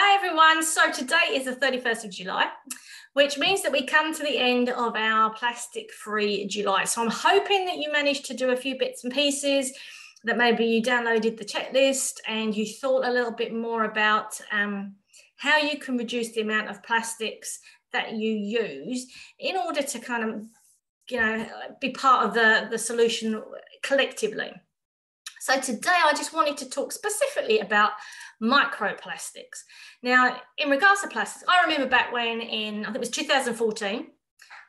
Hi everyone. So today is the 31st of July, which means that we come to the end of our plastic free July. So I'm hoping that you managed to do a few bits and pieces, that maybe you downloaded the checklist and you thought a little bit more about um, how you can reduce the amount of plastics that you use in order to kind of, you know, be part of the, the solution collectively. So today I just wanted to talk specifically about microplastics. Now, in regards to plastics, I remember back when in, I think it was 2014,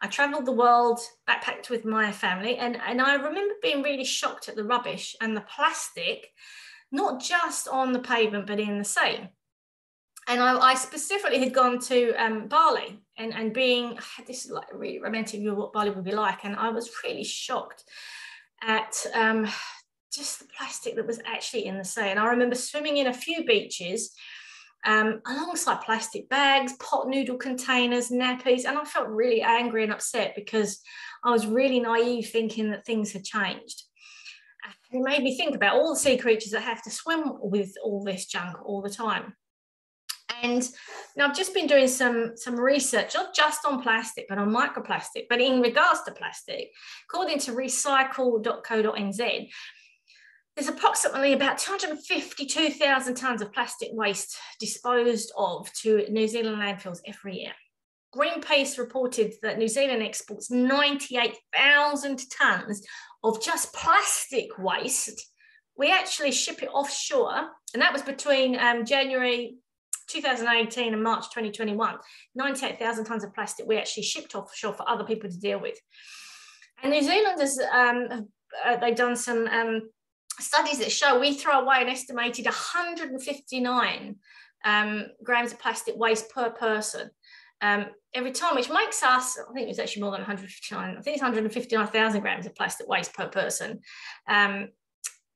I traveled the world, backpacked with my family, and, and I remember being really shocked at the rubbish and the plastic, not just on the pavement, but in the sea. And I, I specifically had gone to um, Bali and, and being, this is like a really romantic view of what Bali would be like. And I was really shocked at um, just the plastic that was actually in the sea. And I remember swimming in a few beaches um, alongside plastic bags, pot noodle containers, nappies. And I felt really angry and upset because I was really naive thinking that things had changed. It made me think about all the sea creatures that have to swim with all this junk all the time. And now I've just been doing some, some research, not just on plastic, but on microplastic. But in regards to plastic, according to recycle.co.nz, there's approximately about 252,000 tonnes of plastic waste disposed of to New Zealand landfills every year. Greenpeace reported that New Zealand exports 98,000 tonnes of just plastic waste. We actually ship it offshore, and that was between um, January 2018 and March 2021. 98,000 tonnes of plastic we actually shipped offshore for other people to deal with. And New Zealanders, um, uh, they've done some um, studies that show we throw away an estimated 159 um, grams of plastic waste per person um, every time, which makes us, I think it's actually more than 159, I think it's 159,000 grams of plastic waste per person, um,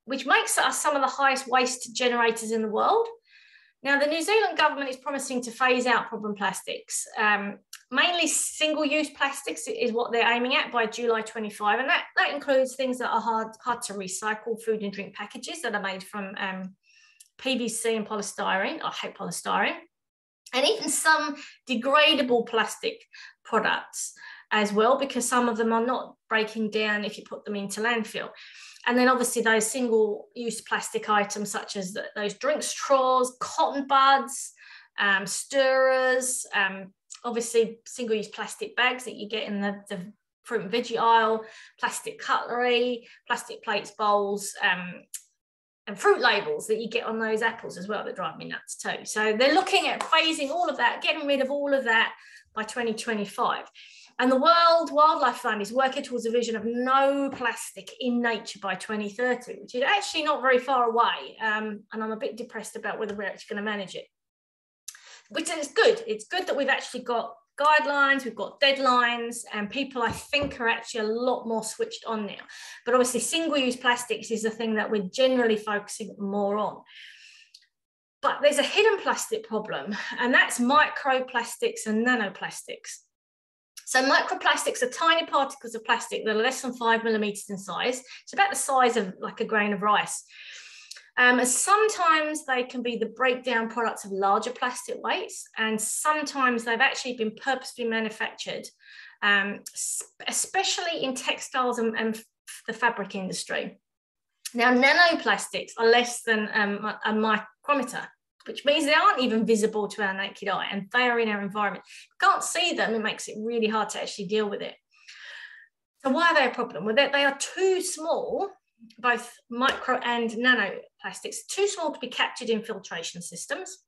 which makes us some of the highest waste generators in the world. Now, the New Zealand government is promising to phase out problem plastics. Um, mainly single-use plastics is what they're aiming at by July 25, and that, that includes things that are hard, hard to recycle, food and drink packages that are made from um, PVC and polystyrene. I hate polystyrene. And even some degradable plastic products as well, because some of them are not breaking down if you put them into landfill. And then obviously those single use plastic items such as the, those drink straws, cotton buds, um, stirrers, um, obviously single use plastic bags that you get in the, the, fruit and veggie aisle, plastic cutlery, plastic plates, bowls, um, and fruit labels that you get on those apples as well that drive me nuts too. So they're looking at phasing all of that, getting rid of all of that by 2025. And the World Wildlife Fund is working towards a vision of no plastic in nature by 2030, which is actually not very far away. Um, and I'm a bit depressed about whether we're actually going to manage it. Which is good. It's good that we've actually got guidelines, we've got deadlines, and people I think are actually a lot more switched on now. But obviously, single use plastics is the thing that we're generally focusing more on. But there's a hidden plastic problem, and that's microplastics and nanoplastics. So microplastics are tiny particles of plastic that are less than five millimeters in size. It's about the size of like a grain of rice. Um, sometimes they can be the breakdown products of larger plastic weights, and sometimes they've actually been purposely manufactured, um, especially in textiles and, and, the fabric industry. Now, nanoplastics are less than um, a micrometer which means they aren't even visible to our naked eye and they are in our environment. Can't see them, it makes it really hard to actually deal with it. So why are they a problem? Well, that they are too small, both micro and nano plastics, too small to be captured in filtration systems.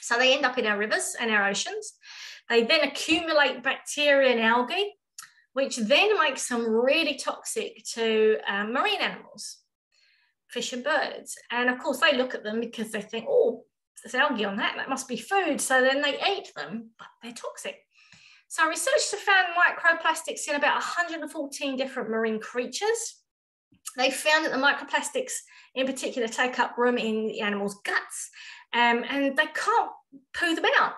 So they end up in our rivers and our oceans. They then accumulate bacteria and algae, which then makes them really toxic to um, marine animals, fish and birds. And of course, they look at them because they think, oh, there's algae on that, that must be food. So then they eat them, but they're toxic. So researchers have found microplastics in about 114 different marine creatures. They found that the microplastics in particular take up room in the animal's guts um, and they can't poo them out.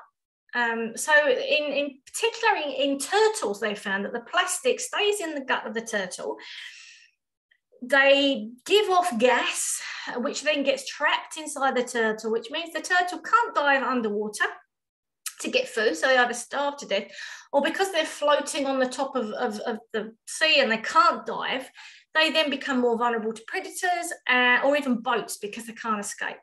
Um, so in, in particular in, in turtles, they found that the plastic stays in the gut of the turtle they give off gas, which then gets trapped inside the turtle, which means the turtle can't dive underwater to get food. So they either starve to death or because they're floating on the top of, of, of the sea and they can't dive, they then become more vulnerable to predators uh, or even boats because they can't escape.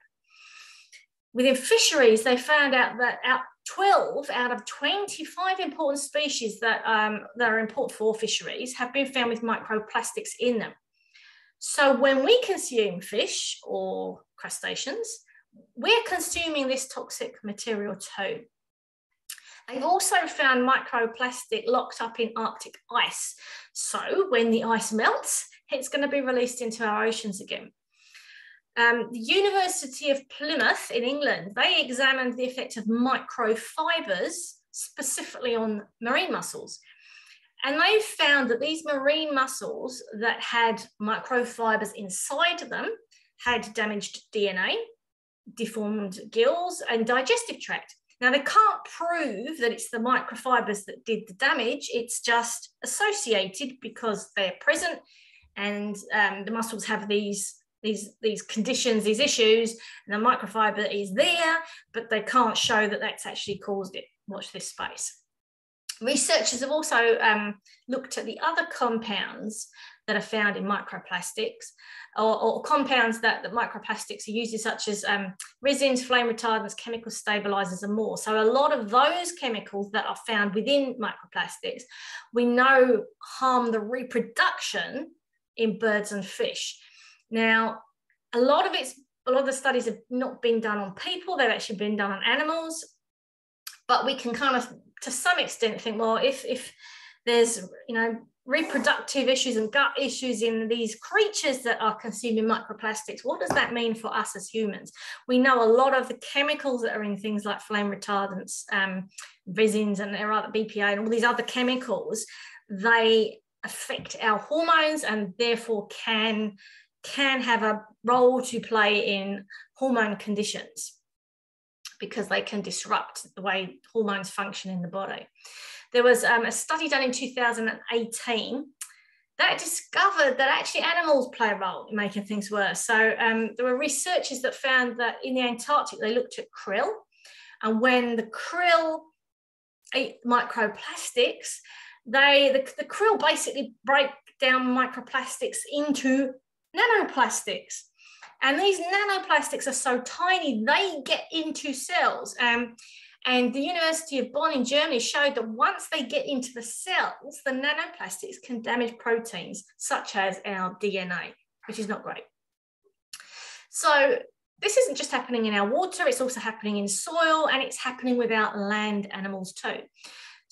Within fisheries, they found out that out 12 out of 25 important species that, um, that are important for fisheries have been found with microplastics in them. So when we consume fish or crustaceans, we're consuming this toxic material too. They've also found microplastic locked up in Arctic ice. So when the ice melts, it's going to be released into our oceans again. Um, the University of Plymouth in England, they examined the effect of microfibers specifically on marine mussels. And they found that these marine mussels that had microfibers inside them had damaged DNA, deformed gills, and digestive tract. Now, they can't prove that it's the microfibers that did the damage, it's just associated because they're present and um, the mussels have these. These, these conditions, these issues, and the microfiber is there, but they can't show that that's actually caused it. Watch this space. Researchers have also um, looked at the other compounds that are found in microplastics or, or compounds that, that, microplastics are used in, such as um, resins, flame retardants, chemical stabilizers, and more. So, a lot of those chemicals that are found within microplastics, we know harm the reproduction in birds and fish. Now, a lot of it's a lot of the studies have not been done on people, they've actually been done on animals. But we can kind of to some extent think, well, if if there's you know reproductive issues and gut issues in these creatures that are consuming microplastics, what does that mean for us as humans? We know a lot of the chemicals that are in things like flame retardants, um, resins, and there are BPA and all these other chemicals. They affect our hormones and therefore can can have a role to play in hormone conditions because they can disrupt the way hormones function in the body. There was um, a study done in 2018 that discovered that actually animals play a role in making things worse. So um, there were researchers that found that in the Antarctic, they looked at krill, and when the krill ate microplastics, they the, the krill basically break down microplastics into nanoplastics. And these nanoplastics are so tiny, they get into cells. Um, and the University of Bonn in Germany showed that once they get into the cells, the nanoplastics can damage proteins such as our DNA, which is not great. So this isn't just happening in our water, it's also happening in soil and it's happening with our land animals too.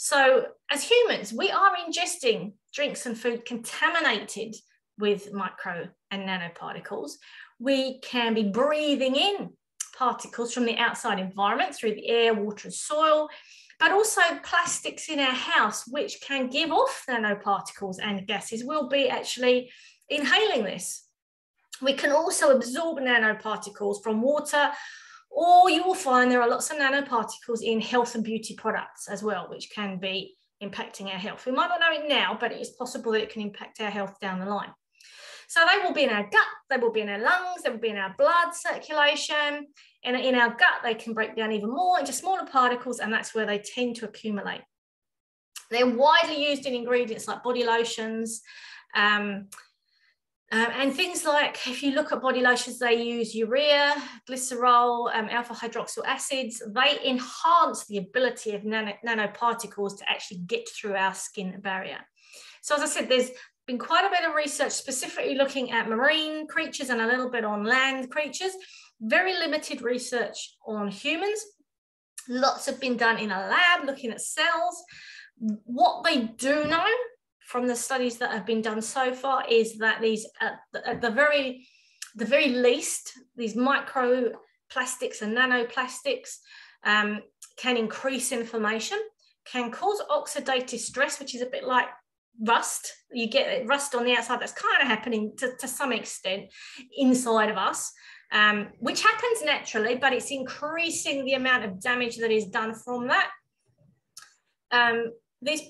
So as humans, we are ingesting drinks and food contaminated with micro and nanoparticles, we can be breathing in particles from the outside environment through the air, water, and soil, but also plastics in our house, which can give off nanoparticles and gases. We'll be actually inhaling this. We can also absorb nanoparticles from water, or you will find there are lots of nanoparticles in health and beauty products as well, which can be impacting our health. We might not know it now, but it is possible that it can impact our health down the line. So they will be in our gut, they will be in our lungs, they will be in our blood circulation. And in our gut, they can break down even more into smaller particles, and that's where they tend to accumulate. They're widely used in ingredients like body lotions. Um, um, and things like, if you look at body lotions, they use urea, glycerol, um, alpha hydroxyl acids. They enhance the ability of nano, nanoparticles to actually get through our skin barrier. So as I said, there's been quite a bit of research specifically looking at marine creatures and a little bit on land creatures. Very limited research on humans. Lots have been done in a lab looking at cells. What they do know from the studies that have been done so far is that these, at the, at the very, the very least, these microplastics and nanoplastics um, can increase inflammation, can cause oxidative stress, which is a bit like rust. You get rust on the outside. That's kind of happening to, to some extent inside of us, um, which happens naturally, but it's increasing the amount of damage that is done from that. Um, these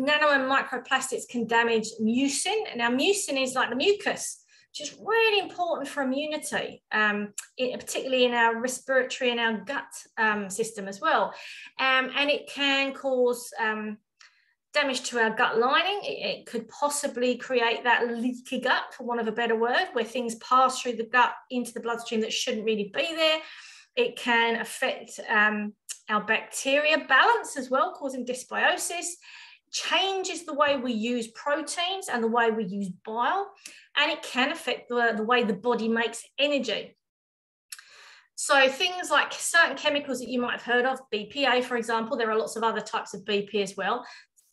nano and microplastics can damage mucin. Now, mucin is like the mucus, which is really important for immunity, um, particularly in our respiratory and our gut um, system as well. Um, and it can cause um, damage to our gut lining. It, it, could possibly create that leaky gut, for want of a better word, where things pass through the gut into the bloodstream that shouldn't really be there. It can affect um, our bacteria balance as well, causing dysbiosis. Changes the way we use proteins and the way we use bile, and it can affect the, the way the body makes energy. So things like certain chemicals that you might have heard of, BPA, for example, there are lots of other types of BP as well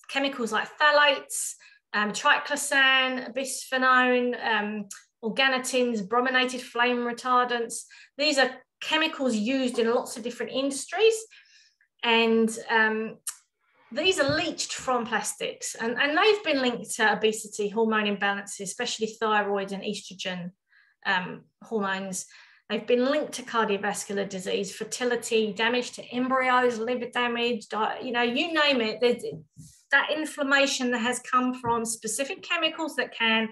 chemicals like phthalates, um, triclosan, bisphenone, um, organotins, brominated flame retardants. These are chemicals used in lots of different industries. And um, these are leached from plastics and, and they've been linked to obesity, hormone imbalances, especially thyroid and estrogen um, hormones. They've been linked to cardiovascular disease, fertility, damage to embryos, liver damage, you know, you name it. That inflammation that has come from specific chemicals that can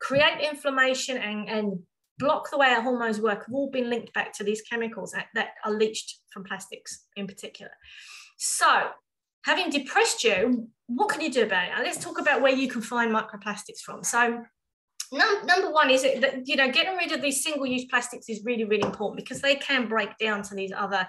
create inflammation and, and block the way our hormones work have all been linked back to these chemicals that, that are leached from plastics in particular. So having depressed you, what can you do about it? Now let's talk about where you can find microplastics from. So Num number one is that you know getting rid of these single-use plastics is really really important because they can break down to these other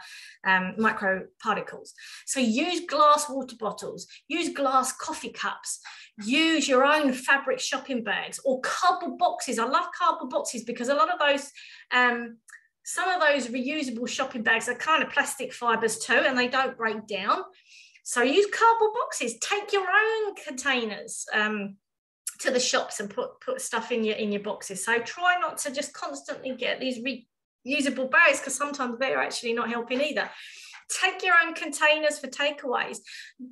um, micro particles. So use glass water bottles, use glass coffee cups, use your own fabric shopping bags or cardboard boxes. I love cardboard boxes because a lot of those. Um, some of those reusable shopping bags are kind of plastic fibers too, and they don't break down. So use cardboard boxes. Take your own containers. Um, to the shops and put put stuff in your in your boxes. So try not to just constantly get these reusable bags because sometimes they're actually not helping either. Take your own containers for takeaways.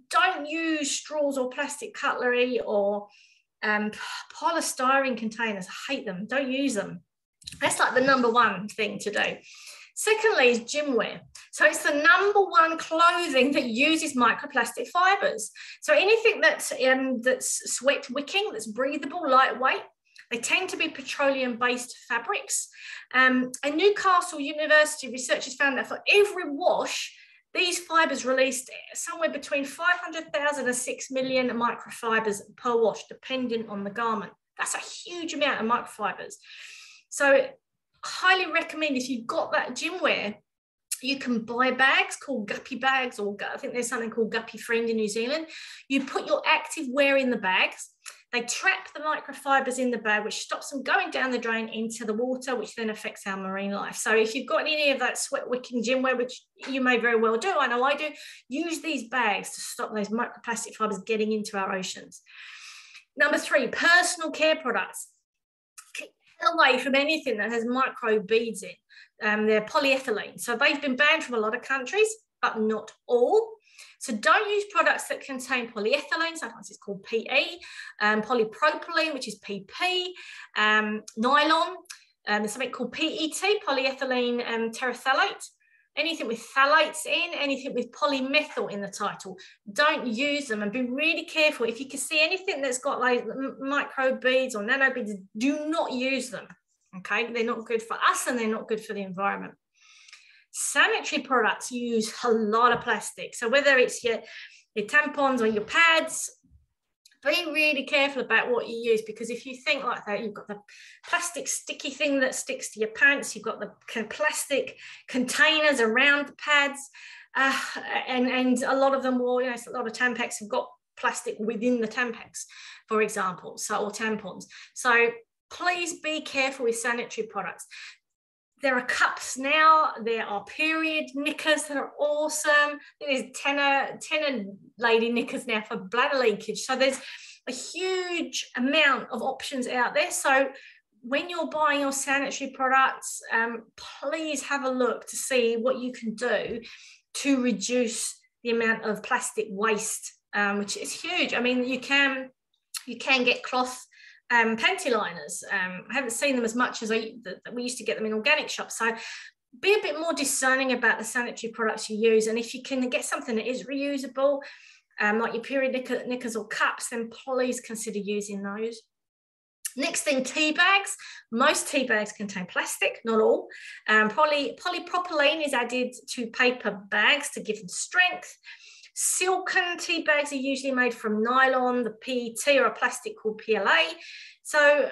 Don't use straws or plastic cutlery or um, polystyrene containers. I hate them. Don't use them. That's like the number one thing to do. Secondly is gym wear. So it's the number one clothing that uses microplastic fibers. So anything that's, um, that's sweat wicking, that's breathable, lightweight, they tend to be petroleum-based fabrics. Um, and Newcastle University researchers found that for every wash, these fibers released somewhere between 500,000 and 6 million microfibers per wash, depending on the garment. That's a huge amount of microfibers. So highly recommend if you've got that gym wear, you can buy bags called guppy bags, or I think there's something called Guppyfriend in New Zealand. You put your active wear in the bags. They trap the microfibers in the bag, which stops them going down the drain into the water, which then affects our marine life. So if you've got any of that sweat wicking gym wear, which you may very well do, I know I do, use these bags to stop those microplastic fibers getting into our oceans. Number three, personal care products away from anything that has micro beads in. Um, they're polyethylene. So they've been banned from a lot of countries, but not all. So don't use products that contain polyethylene, sometimes it's called PE, um, polypropylene, which is PP, um, nylon, um, there's something called PET, polyethylene um, terephthalate, anything with phthalates in, anything with polymethyl in the title. Don't use them and be really careful. If you can see anything that's got like micro beads or nano beads, do not use them. Okay, they're not good for us and they're not good for the environment. Sanitary products use a lot of plastic. So whether it's your, your tampons or your pads, be really careful about what you use because if you think like that, you've got the plastic sticky thing that sticks to your pants, you've got the plastic containers around the pads, uh, and, and a lot of them will, you know, a lot of Tampax have got plastic within the Tampax, for example, so or tampons. So please be careful with sanitary products. There are cups now, there are period knickers that are awesome. There's TENA, TENA Lady knickers now for bladder leakage. So there's a huge amount of options out there. So when you're buying your sanitary products, um, please have a look to see what you can do to reduce the amount of plastic waste, um, which is huge. I mean, you can you can get cloth um, panty liners. Um, I haven't seen them as much as I that we used to get them in organic shops. So be a bit more discerning about the sanitary products you use. And if you can get something that is reusable, um, like your period knickers or cups, then please consider using those. Next thing, tea bags. Most tea bags contain plastic, not all. Um, poly, polypropylene is added to paper bags to give them strength. Silken tea bags are usually made from nylon, the PET, or a plastic called PLA. So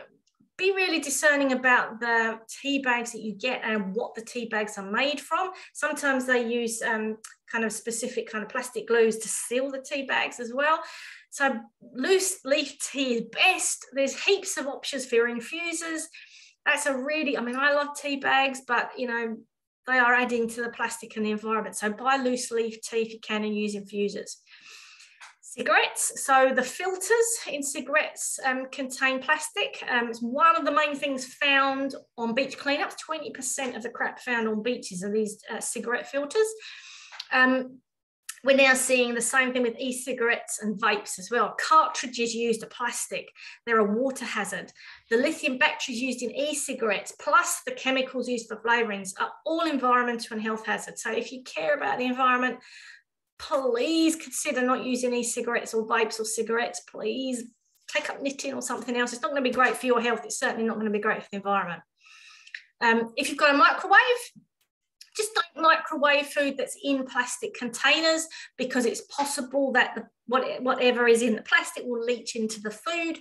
be really discerning about the tea bags that you get and what the tea bags are made from. Sometimes they use um, kind of specific kind of plastic glues to seal the tea bags as well. So loose leaf tea is best. There's heaps of options for your infusers. That's a really, I mean, I love tea bags, but you know, they are adding to the plastic and the environment. So buy loose leaf tea if you can and use infusers. Cigarettes. So the filters in cigarettes um, contain plastic. Um, it's one of the main things found on beach cleanups. 20% of the crap found on beaches are these uh, cigarette filters. Um, we're now seeing the same thing with e-cigarettes and vapes as well. Cartridges used are plastic. They're a water hazard. The lithium batteries used in e-cigarettes plus the chemicals used for flavorings are all environmental and health hazards. So if you care about the environment, please consider not using e-cigarettes or vapes or cigarettes. Please take up knitting or something else. It's not going to be great for your health. It's certainly not going to be great for the environment. Um, if you've got a microwave, just don't microwave food that's in plastic containers because it's possible that the, what, whatever is in the plastic will leach into the food.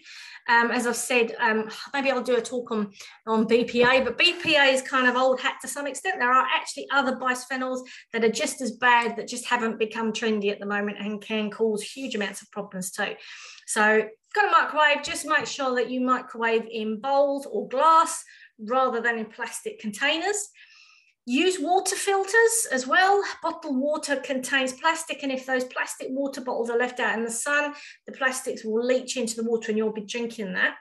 Um, as I've said, um, maybe I'll do a talk on, on BPA, but BPA is kind of old hat to some extent. There are actually other bisphenols that are just as bad that just haven't become trendy at the moment and can cause huge amounts of problems too. So got a microwave, just make sure that you microwave in bowls or glass rather than in plastic containers. Use water filters as well. Bottled water contains plastic, and if those plastic water bottles are left out in the sun, the plastics will leach into the water and you'll be drinking that.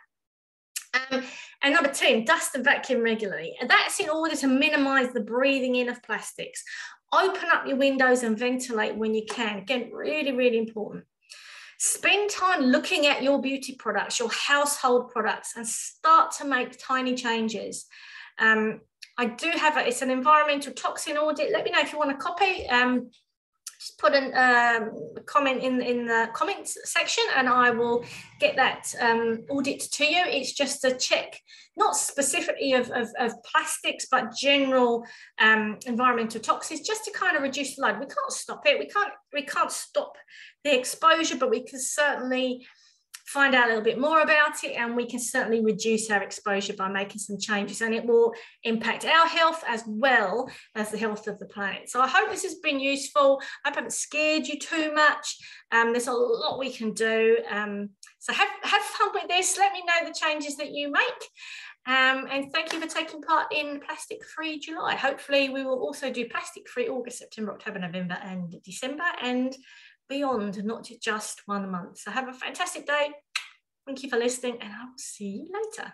Um, and number 10, dust and vacuum regularly. And that's in order to minimize the breathing in of plastics. Open up your windows and ventilate when you can. Again, really, really important. Spend time looking at your beauty products, your household products, and start to make tiny changes. Um, I do have a, it's an environmental toxin audit. Let me know if you want a copy. Um, just put a um, comment in, in the comments section and I will get that um, audit to you. It's just a check, not specifically of, of, of plastics, but general um, environmental toxins, just to kind of reduce the load. We can't stop it. We can't, we can't stop the exposure, but we can certainly find out a little bit more about it and we can certainly reduce our exposure by making some changes and it will impact our health as well as the health of the planet. So I hope this has been useful. I hope I haven't scared you too much. Um, there's a lot we can do. Um, so have, have fun with this. Let me know the changes that you make. Um, and thank you for taking part in Plastic Free July. Hopefully we will also do Plastic Free August, September, October, November and December. And beyond, not just one month. So have a fantastic day. Thank you for listening, and I will see you later.